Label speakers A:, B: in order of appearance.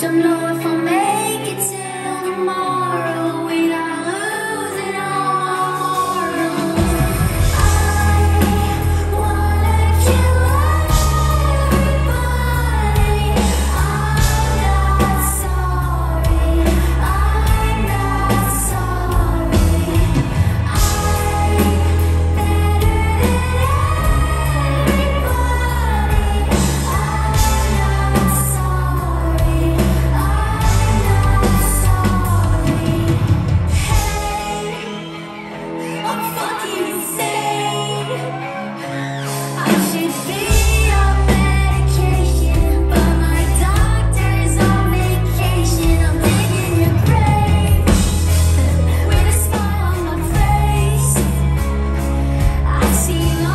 A: Don't know if I'll make it till sim.